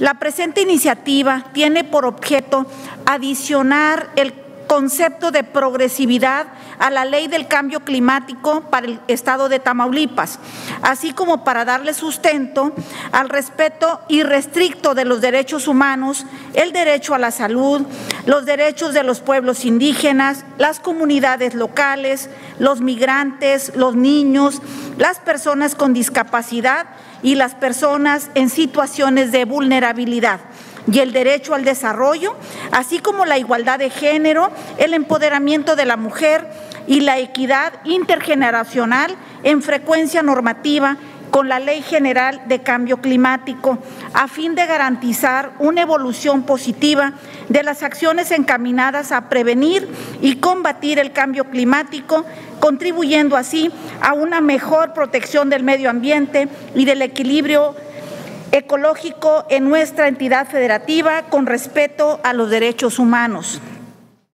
La presente iniciativa tiene por objeto adicionar el concepto de progresividad a la ley del cambio climático para el estado de Tamaulipas, así como para darle sustento al respeto irrestricto de los derechos humanos, el derecho a la salud, los derechos de los pueblos indígenas, las comunidades locales, los migrantes, los niños, las personas con discapacidad y las personas en situaciones de vulnerabilidad y el derecho al desarrollo, así como la igualdad de género, el empoderamiento de la mujer y la equidad intergeneracional en frecuencia normativa con la Ley General de Cambio Climático, a fin de garantizar una evolución positiva de las acciones encaminadas a prevenir y combatir el cambio climático, contribuyendo así a una mejor protección del medio ambiente y del equilibrio ecológico en nuestra entidad federativa con respeto a los derechos humanos.